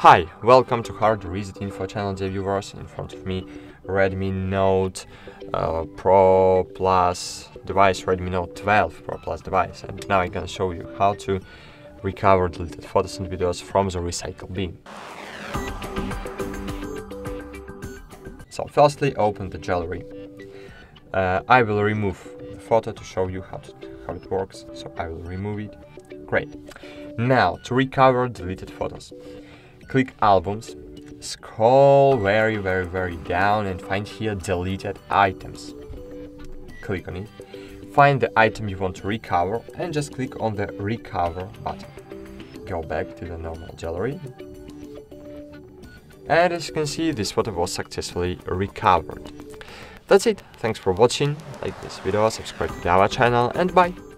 Hi, welcome to Hard Reset Info channel, dear viewers. In front of me, Redmi Note uh, Pro Plus device, Redmi Note 12 Pro Plus device. And now I'm gonna show you how to recover deleted photos and videos from the recycle bin. So firstly, open the gallery. Uh, I will remove the photo to show you how, to, how it works. So I will remove it. Great. Now, to recover deleted photos, click Albums, scroll very, very, very down and find here Deleted Items. Click on it, find the item you want to recover and just click on the Recover button. Go back to the normal gallery. And as you can see, this photo was successfully recovered. That's it, thanks for watching, like this video, subscribe to our channel and bye!